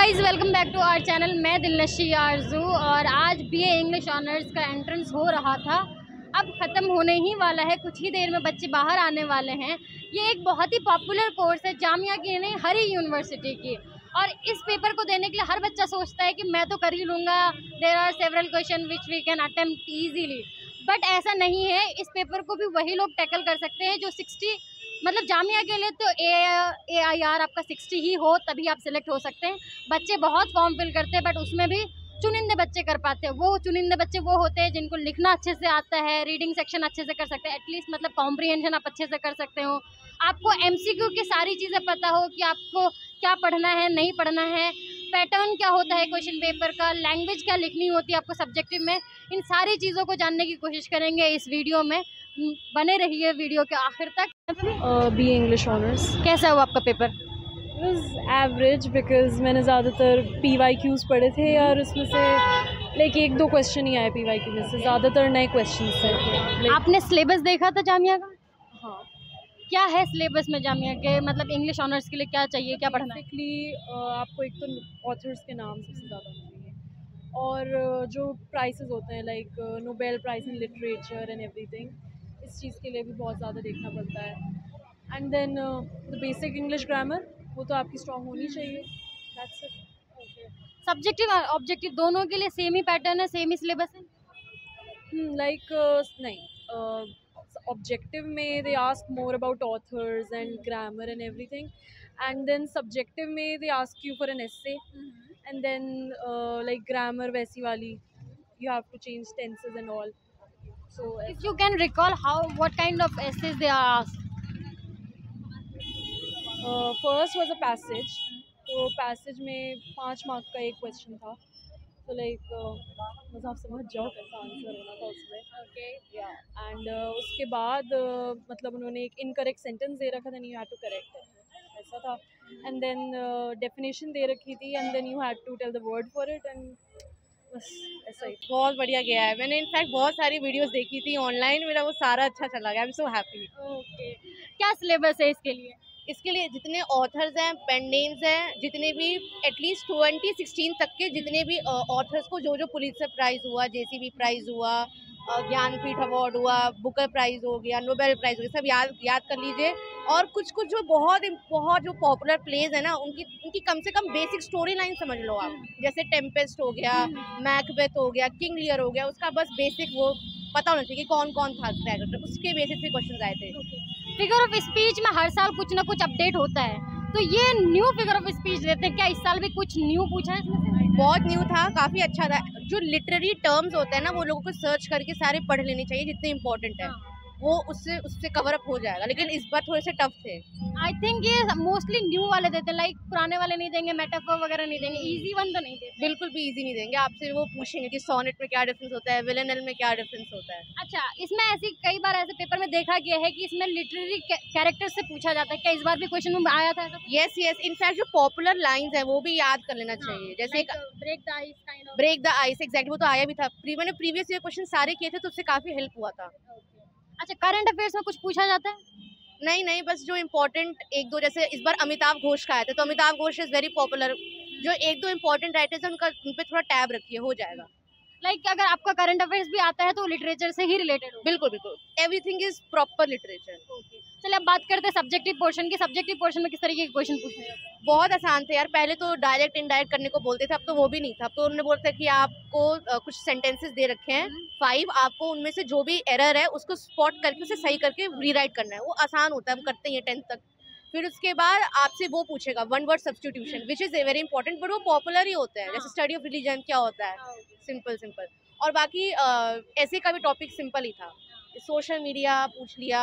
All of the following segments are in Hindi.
Guys welcome back to our channel मैं दिलनशी आरज़ू और आज बीए इंग्लिश ऑनर्स का एंट्रेंस हो रहा था। अब ख़त्म होने ही वाला है, कुछ ही देर में बच्चे बाहर आने वाले हैं। ये एक बहुत ही पॉपुलर कोर्स है जामिया की, नहीं, हरी यूनिवर्सिटी की। और इस पेपर को देने के लिए हर बच्चा सोचता है कि मैं तो कर ही लूँगा। There are several question which we can attempt easily but ऐसा नहीं है। इस पेपर को भी वही लोग टैकल कर सकते हैं जो सिक्सटी मतलब जामिया के लिए तो ए आई आर आपका सिक्सटी ही हो, तभी आप सिलेक्ट हो सकते हैं। बच्चे बहुत फॉर्म फिल करते हैं बट उसमें भी चुनिंदे बच्चे कर पाते हैं। वो चुनिंदे बच्चे वो होते हैं जिनको लिखना अच्छे से आता है रीडिंग सेक्शन अच्छे से कर सकते हैं। एटलीस्ट मतलब कॉम्प्रीहेंशन आप अच्छे से कर सकते हो। आपको एमसीक्यू की सारी चीज़ें पता हो कि आपको क्या पढ़ना है, नहीं पढ़ना है। पैटर्न क्या होता है क्वेश्चन पेपर का लैंग्वेज क्या लिखनी होती है आपको सब्जेक्टिव में, इन सारी चीज़ों को जानने की कोशिश करेंगे इस वीडियो में। बने रहिए वीडियो के आखिर तक। बी इंग्लिश ऑनर्स कैसा हुआ आपका पेपर वॉज़ एवरेज बिकॉज़ मैंने ज़्यादातर पी वाई क्यूज़ पढ़े थे और उसमें से लाइक एक दो क्वेश्चन ही आए पी वाई क्यू में से। ज़्यादातर नए क्वेश्चन थे आपने सिलेबस देखा था जामिया का? हाँ। क्या है सिलेबस में जामिया के? मतलब इंग्लिश ऑनर्स के लिए क्या चाहिए क्या पढ़ना बेसिकली आपको एक तो ऑथर्स के नाम सबसे ज़्यादा चाहिए। और uh, जो प्राइसेस होते हैं like Nobel prize in literature and everything इस चीज़ के लिए भी बहुत ज़्यादा देखना पड़ता है। And then the basic English grammar वो तो आपकी स्ट्रॉन्ग होनी चाहिए। दैट्स इट सब्जेक्टिव ऑब्जेक्टिव दोनों के लिए सेम ही पैटर्न है सेम ही सिलेबस है? लाइक like, uh, नहीं ऑब्जेक्टिव में they ask more about authors and grammar and everything and then subjective में they ask you for an essay and then like grammar वैसी वाली you have to change tenses and all. So If you can recall how what kind of essays they are asked. uh, first was a passage. तो पैसेज में पाँच मार्क का एक क्वेश्चन था। तो लाइक बस आप समझ जाओ कैसा आंसर होना था उसमें। Okay. एंड उसके बाद uh, मतलब उन्होंने एक इनकरेक्ट सेंटेंस दे रखा था यू हैड टू करेक्ट ऐसा था। एंड देन डेफिनेशन दे रखी थी and then you had to tell the word for it and बस ऐसा ही बहुत बढ़िया गया है। मैंने इनफैक्ट बहुत सारी वीडियोस देखी थी ऑनलाइन मेरा वो सारा अच्छा चला गया। I am so happy okay क्या सिलेबस है इसके लिए? इसके लिए जितने ऑथर्स हैं पेन नेम्स हैं जितने भी एटलीस्ट ट्वेंटी सिक्सटीन तक के जितने भी ऑथर्स को जो जो पुलिस प्राइज़ हुआ जेसीबी प्राइज़ हुआ ज्ञानपीठ अवार्ड हुआ बुकर प्राइज़ हो गया नोबेल प्राइज़ हो गया सब याद याद कर लीजिए। और कुछ कुछ जो बहुत बहुत जो पॉपुलर प्लेज है ना उनकी उनकी कम से कम बेसिक स्टोरी लाइन समझ लो आप। जैसे टेम्पेस्ट हो गया मैकबेथ हो गया किंग लियर हो गया उसका बस बेसिक वो पता होना चाहिए कि कौन कौन था कैरेक्टर उसके बेसिस पे क्वेश्चन आए थे। फिगर ऑफ़ स्पीच में हर साल कुछ ना कुछ अपडेट होता है। तो ये न्यू फिगर ऑफ़ स्पीच देते हैं। क्या इस साल भी कुछ न्यू पूछा है बहुत न्यू था काफ़ी अच्छा था। जो लिटरेरी टर्म्स होते हैं ना वो लोगों को सर्च करके सारे पढ़ लेने चाहिए जितने इंपॉर्टेंट है। हाँ। वो उससे उससे कवर अप हो जाएगा लेकिन इस बार थोड़े से टफ थे। आई थिंक ये मोस्टली न्यू वाले देते हैं लाइक पुराने वाले नहीं देंगे मेटाफर वगैरह नहीं देंगे इजी वन तो नहीं देते। बिल्कुल भी इजी नहीं देंगे आपसे वो पूछेंगे कि सोनेट में क्या डिफरेंस होता है विलेनल में क्या डिफरेंस होता है। अच्छा इसमें ऐसी कई बार ऐसे पेपर में देखा गया है कि इसमें लिटरेरी कैरेक्टर से पूछा जाता है क्या इस बार भी क्वेश्चन में आया था यस यस इनफैक्ट जो पॉपुलर लाइंस है वो भी याद कर लेना चाहिए जैसे break the ice break the ice exact वो तो आया भी था। मैंने प्रीवियस ईयर क्वेश्चन सारे किए थे तो उससे काफ़ी हेल्प हुआ था। अच्छा करंट अफेयर्स में कुछ पूछा जाता है? नहीं नहीं बस जो इम्पोर्टेंट एक दो जैसे इस बार अमिताभ घोष का आया था तो Amitav Ghosh is very popular जो एक दो इम्पोर्टेंट राइटर्स हैं उनका उन पर थोड़ा टैब रखिए हो जाएगा। लाइक like, अगर आपका करंट अफेयर्स भी आता है तो लिटरेचर से ही रिलेटेड बिल्कुल बिल्कुल। एवरीथिंग इज़ प्रॉपर लिटरेचर चलिए अब बात करते हैं सब्जेक्टिव पोर्शन की। सब्जेक्टिव पोर्शन में किस तरीके के क्वेश्चन पूछे हैं? बहुत आसान थे यार। पहले तो डायरेक्ट इनडायरेक्ट करने को बोलते थे अब तो वो भी नहीं था। अब तो उन्होंने बोलता कि आपको कुछ सेंटेंसेस दे रखे हैं। फाइव आपको उनमें से जो भी एरर है उसको स्पॉट करके उसे सही करके रीराइट करना है। वो आसान होता है। हम करते हैं टेंथ तक। फिर उसके बाद आपसे वो पूछेगा one word substitution which is a very important but वो पॉपुलर ही होता है। जैसे स्टडी ऑफ़ रिलीजन क्या होता है? सिंपल सिंपल और बाकी ऐसे का भी टॉपिक सिंपल ही था। सोशल मीडिया पूछ लिया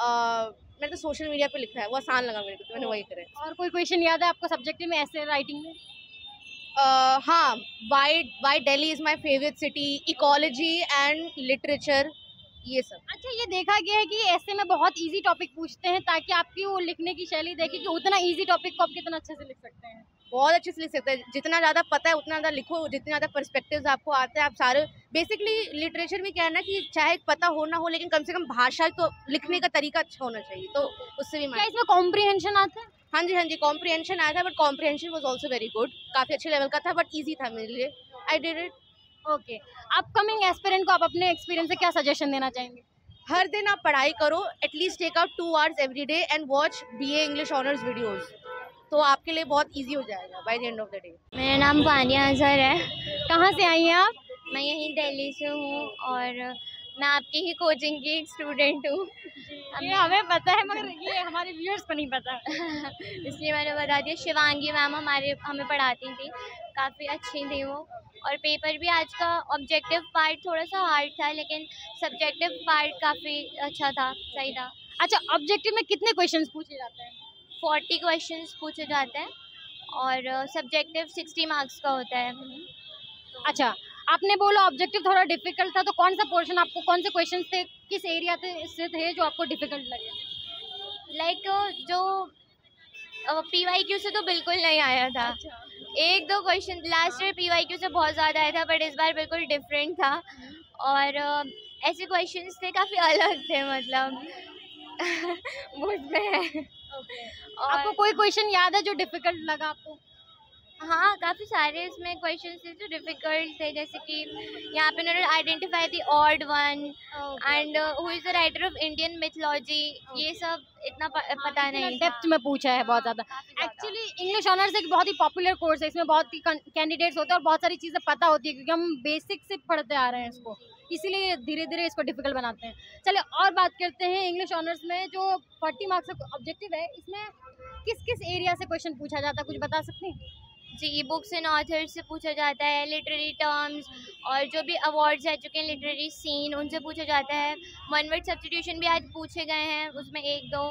मैंने तो सोशल मीडिया पे लिखा है वो आसान लगा मेरे को तो मैंने वही करे। और कोई क्वेश्चन याद है आपको सब्जेक्टिव में ऐसे राइटिंग में? uh, हाँ why why Delhi is my favourite city ecology and literature ये सब। अच्छा ये देखा गया है कि ऐसे में बहुत इजी टॉपिक पूछते हैं ताकि आपकी वो लिखने की शैली देखे कि उतना इजी टॉपिक को आप कितना अच्छे से लिख सकते हैं। बहुत अच्छे से लिख सकते हैं। जितना ज़्यादा पता है उतना ज़्यादा लिखो जितने ज़्यादा पर्सपेक्टिव्स आपको आते हैं आप सारे बेसिकली लिटरेचर में क्या है ना कि चाहे पता हो ना हो लेकिन कम से कम भाषा तो लिखने का तरीका अच्छा होना चाहिए तो उससे भी क्या इसमें कॉम्प्रीहेंशन आता है? हाँ जी हाँ जी कॉम्प्रिहेंशन आया था but comprehension was also very good काफ़ी अच्छे लेवल का था बट ईजी था मेरे लिए. I did it okay upcoming aspirant को आप अपने एक्सपीरियंस से क्या सजेशन देना चाहेंगे? हर दिन आप पढ़ाई करो at least take out two hours every day and watch B A English honours videos तो आपके लिए बहुत ईजी हो जाएगा by the end of the day मेरा नाम वानिया अजहर है। कहाँ से आई हैं आप? मैं यहीं दिल्ली से हूँ और मैं आपकी ही कोचिंग की एक स्टूडेंट हूँ ये हमें पता है मगर ये हमारे व्यूअर्स को नहीं पता। इसलिए मैंने बता दिया शिवांगी मैम हमारे हमें पढ़ाती थी। काफ़ी अच्छी थी वो। और पेपर भी आज का ऑब्जेक्टिव पार्ट थोड़ा सा हार्ड था लेकिन सब्जेक्टिव पार्ट काफ़ी अच्छा था सही था। अच्छा ऑब्जेक्टिव में कितने क्वेश्चंस पूछे जाते हैं? फोर्टी क्वेश्चंस पूछे जाते हैं और सब्जेक्टिव सिक्सटी मार्क्स का होता है। अच्छा आपने बोला ऑब्जेक्टिव थोड़ा डिफ़िकल्ट था तो कौन सा पोर्शन आपको कौन से क्वेश्चन थे किस एरिया से थे जो आपको डिफ़िकल्ट लगे? लाइक like, जो पी वाई क्यू से तो बिल्कुल नहीं आया था। अच्छा। एक दो question last year P Y Q से बहुत ज़्यादा आया था बट इस बार बिल्कुल डिफरेंट था। और ऐसे क्वेश्चंस थे काफ़ी अलग थे मतलब। मुझमें। है और आपको कोई क्वेश्चन याद है जो डिफ़िकल्ट लगा आपको? हाँ काफ़ी सारे इसमें क्वेश्चन थे जो डिफ़िकल्ट थे जैसे कि यहाँ पे उन्होंने identify the odd one and who is the writer of Indian mythology ये सब इतना प, पता नहीं डेप्थ में पूछा है बहुत ज़्यादा। ज़्यादा। एक्चुअली इंग्लिश ऑनर्स एक बहुत ही पॉपुलर कोर्स है इसमें बहुत ही कैंडिडेट्स होते हैं और बहुत सारी चीज़ें पता होती है क्योंकि हम बेसिक से पढ़ते आ रहे हैं इसको इसीलिए धीरे धीरे इसको डिफ़िकल्ट बनाते हैं। चलिए और बात करते हैं इंग्लिश ऑनर्स में जो फोर्टी मार्क्स का ऑब्जेक्टिव है इसमें किस किस एरिया से क्वेश्चन पूछा जाता है कुछ बता सकते हैं? जी बुक्स एंड ऑथर्स से पूछा जाता है लिटरेरी टर्म्स और जो भी अवार्ड्स आ चुके हैं लिटरेरी सीन उनसे पूछा जाता है। वन वर्ड सब्सटीट्यूशन भी आज पूछे गए हैं उसमें एक दो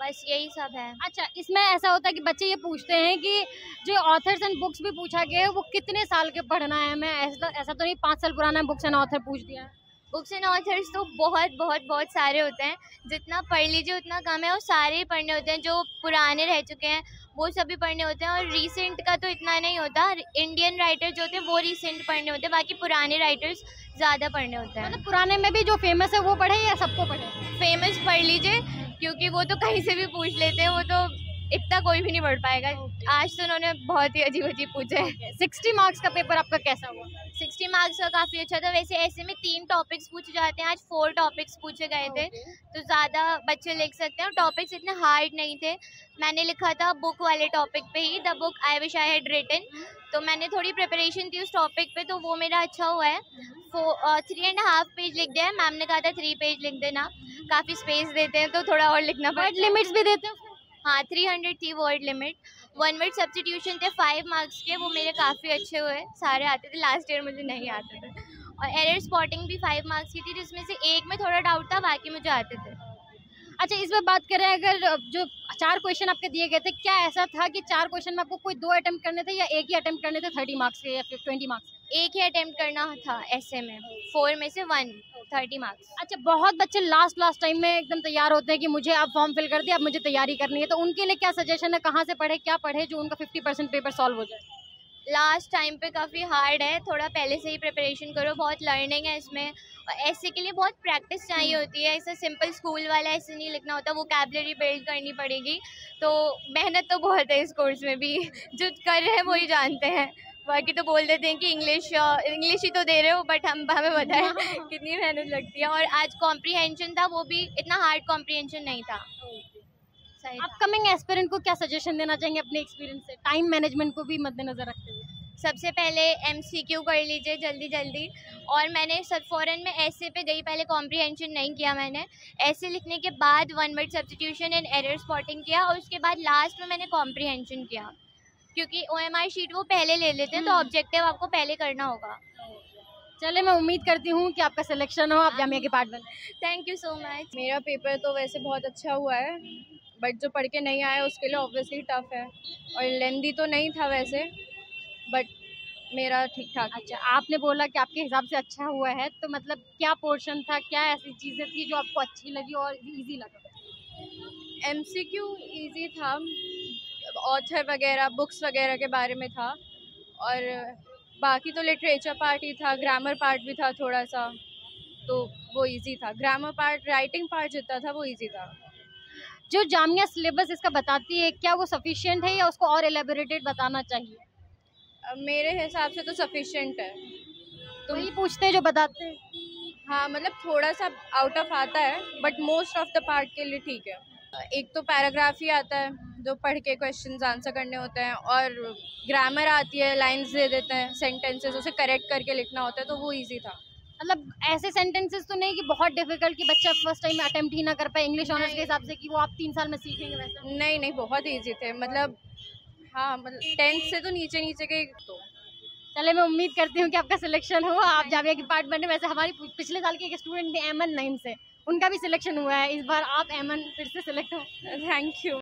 बस यही सब है। अच्छा इसमें ऐसा होता है कि बच्चे ये पूछते हैं कि जो ऑथर्स एंड बुक्स भी पूछा गया है वो कितने साल के पढ़ना है? मैं ऐसा ऐसा तो नहीं पाँच साल पुराना बुक्स एंड ऑथर पूछ दिया। बुक्स एंड ऑथर्स तो बहुत बहुत बहुत सारे होते हैं। जितना पढ़ लीजिए उतना कम है और सारे ही पढ़ने होते हैं जो पुराने रह चुके हैं। वो सभी पढ़ने होते हैं और रीसेंट का तो इतना नहीं होता। इंडियन राइटर जो होते हैं वो रीसेंट पढ़ने होते हैं बाकी पुराने राइटर्स ज़्यादा पढ़ने होते हैं। मतलब पुराने में भी जो फ़ेमस है वो पढ़े या सबको पढ़े? फ़ेमस पढ़ लीजिए क्योंकि वो तो कहीं से भी पूछ लेते हैं वो तो इतना कोई भी नहीं पढ़ पाएगा। आज तो उन्होंने बहुत ही अजीब अजीब पूछे। हैं सिक्सटी मार्क्स का पेपर आपका कैसा हुआ? सिक्सटी मार्क्स का काफ़ी अच्छा था। वैसे ऐसे में तीन टॉपिक्स पूछे जाते हैं। आज फोर टॉपिक्स पूछे गए थे। तो ज़्यादा बच्चे लिख सकते हैं। और टॉपिक्स इतने हार्ड नहीं थे। मैंने लिखा था बुक वाले टॉपिक पे ही the book I wish I had written तो मैंने थोड़ी प्रिपरेशन थी उस टॉपिक पे तो वो मेरा अच्छा हुआ है। Four three and half page लिख दिया है। मैम ने कहा था थ्री पेज लिख देना। काफ़ी स्पेस देते हैं तो थोड़ा और लिखना है। लिमिट्स भी देते हैं? हाँ थ्री हंड्रेड थी word limit one word substitution थे फाइव मार्क्स के वो मेरे काफ़ी अच्छे हुए। सारे आते थे लास्ट ईयर मुझे नहीं आते थे। और एरर स्पॉटिंग भी फाइव मार्क्स की थी, जिसमें से एक में थोड़ा डाउट था, बाकी मुझे आते थे। अच्छा इस बार बात करें अगर जो चार क्वेश्चन आपके दिए गए थे, क्या ऐसा था कि चार क्वेश्चन में आपको कोई दो अटैम्प्ट करने थे या एक ही अटैम्प्ट करने थे थर्टी मार्क्स के या फिर ट्वेंटी मार्क्स एक ही अटेम्प्ट करना था ऐसे में। फोर में से वन थर्टी मार्क्स अच्छा बहुत बच्चे लास्ट लास्ट टाइम में एकदम तैयार होते हैं कि मुझे अब फॉर्म फिल कर दिया अब मुझे तैयारी करनी है। तो उनके लिए क्या सजेशन है? कहाँ से पढ़े क्या पढ़े जो उनका फिफ्टी परसेंट पेपर सॉल्व हो जाए? लास्ट टाइम पे काफ़ी हार्ड है। थोड़ा पहले से ही प्रिपरेशन करो। बहुत लर्निंग है इसमें। और ऐसे के लिए बहुत प्रैक्टिस चाहिए होती है। ऐसा सिंपल स्कूल वाला ऐसे नहीं लिखना होता। वो कैबलरी बिल्ड करनी पड़ेगी। तो मेहनत तो बहुत है इस कोर्स में भी। जो कर रहे हैं वही जानते हैं। बाकी तो बोल देते हैं कि इंग्लिश इंग्लिश ही तो दे रहे हो बट हम हमें पता है कितनी मेहनत लगती है। और आज कॉम्प्रीहेंशन था वो भी इतना हार्ड कॉम्प्रीहेंशन नहीं था। सही था। अपकमिंग एस्पिरेंट को क्या सजेशन देना चाहेंगे अपने एक्सपीरियंस से? टाइम मैनेजमेंट को भी मद्देनजर रखते हुए। सबसे पहले एम सी क्यू कर लीजिए जल्दी जल्दी। और मैंने सब फ़ौरन में ऐसे पे गई पहले कॉम्प्रीहेंशन नहीं किया मैंने। ऐसे लिखने के बाद one word substitution and error spotting किया और उसके बाद लास्ट में मैंने कॉम्प्रीहेंशन किया। क्योंकि ओएमआई शीट वो पहले ले लेते हैं तो ऑब्जेक्टिव आपको पहले करना होगा। चले मैं उम्मीद करती हूँ कि आपका सिलेक्शन हो आप जामिया के पार्ट बने। थैंक यू सो मच मेरा पेपर तो वैसे बहुत अच्छा हुआ है बट जो पढ़ के नहीं आया उसके लिए ऑब्वियसली टफ है। और लेंदी तो नहीं था वैसे बट मेरा ठीक ठाक अच्छा आपने बोला कि आपके हिसाब से अच्छा हुआ है तो मतलब क्या पोर्शन था क्या ऐसी चीज़ें थी जो आपको अच्छी लगी और इजी लगा? एम सी क्यू ईजी था। ऑथर वगैरह बुक्स वगैरह के बारे में था। और बाकी तो लिटरेचर पार्ट ही था ग्रामर पार्ट भी था थोड़ा सा तो वो इजी था। ग्रामर पार्ट राइटिंग पार्ट जितना था वो इजी था। जो जामिया सिलेबस इसका बताती है क्या वो सफिशिएंट है या उसको और एलेबोरेटेड बताना चाहिए? मेरे हिसाब से तो सफिशिएंट है। तो वही पूछते हैं जो बताते हैं। हाँ मतलब थोड़ा सा आउट ऑफ़ आता है but most of the part के लिए ठीक है। एक तो पैराग्राफ ही आता है। जो पढ़ के क्वेश्चन आंसर करने होते हैं और ग्रामर आती है लाइंस दे देते हैं सेंटेंसेस उसे करेक्ट करके लिखना होता है तो वो इजी था। मतलब ऐसे सेंटेंसेस तो नहीं कि बहुत डिफ़िकल्ट कि बच्चा फ़र्स्ट टाइम अटेम्प्ट ही ना कर पाए इंग्लिश ऑनर्स के हिसाब से कि वो आप तीन साल में सीखेंगे वैसे। नहीं नहीं बहुत ईजी थे। मतलब हाँ मतलब टेंथ से तो नीचे नीचे के तो। चले मैं उम्मीद करती हूँ कि आपका सिलेक्शन हो आप जाविया की पार्ट बने वैसे हमारी पिछले साल की एक स्टूडेंट थी एमन नाइन से। उनका भी सिलेक्शन हुआ है। इस बार आप एमन फिर से सिलेक्ट हो। Thank you